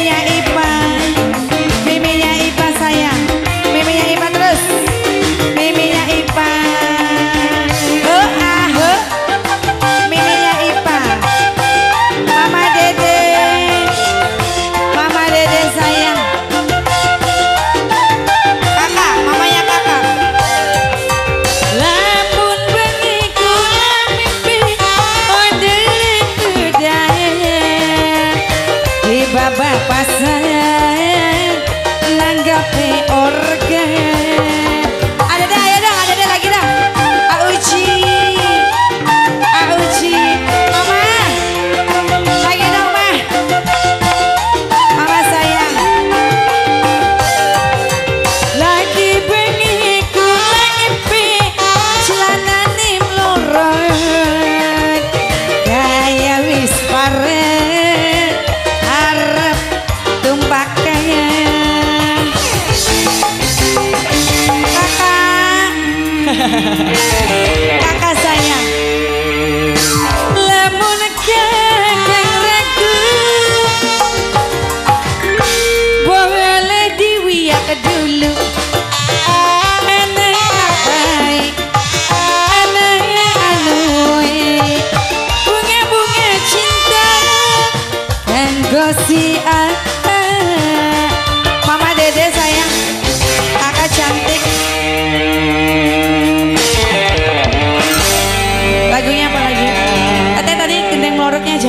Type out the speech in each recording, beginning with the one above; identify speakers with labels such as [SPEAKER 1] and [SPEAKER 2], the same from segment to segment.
[SPEAKER 1] ella es. passando. yeah.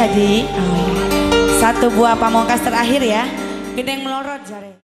[SPEAKER 1] jadi oh iya. satu buah pamongkas terakhir ya. Gedeng melorot jare.